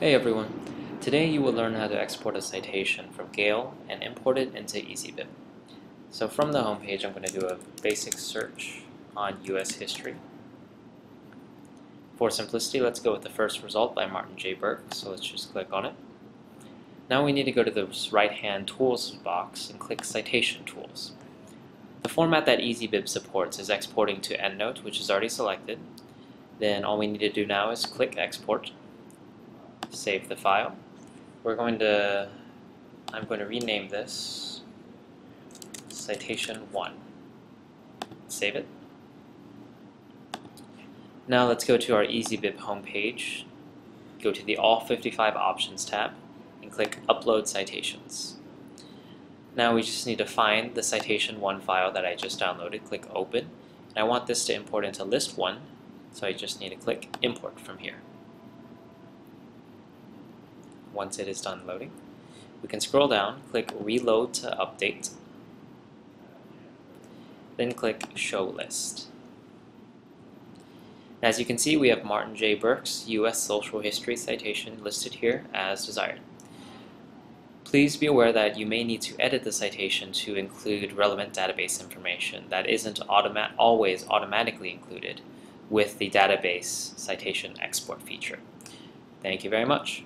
Hey everyone! Today you will learn how to export a citation from Gale and import it into EasyBib. So from the home page I'm going to do a basic search on US history. For simplicity let's go with the first result by Martin J. Burke, so let's just click on it. Now we need to go to the right hand tools box and click citation tools. The format that EasyBib supports is exporting to EndNote which is already selected. Then all we need to do now is click export save the file. We're going to, I'm going to rename this citation 1. Save it. Now let's go to our EasyBib homepage, go to the All 55 Options tab, and click Upload Citations. Now we just need to find the citation 1 file that I just downloaded, click Open, and I want this to import into list 1, so I just need to click Import from here once it is done loading. We can scroll down, click Reload to update, then click Show List. As you can see, we have Martin J. Burke's U.S. Social History citation listed here as desired. Please be aware that you may need to edit the citation to include relevant database information that isn't automa always automatically included with the database citation export feature. Thank you very much.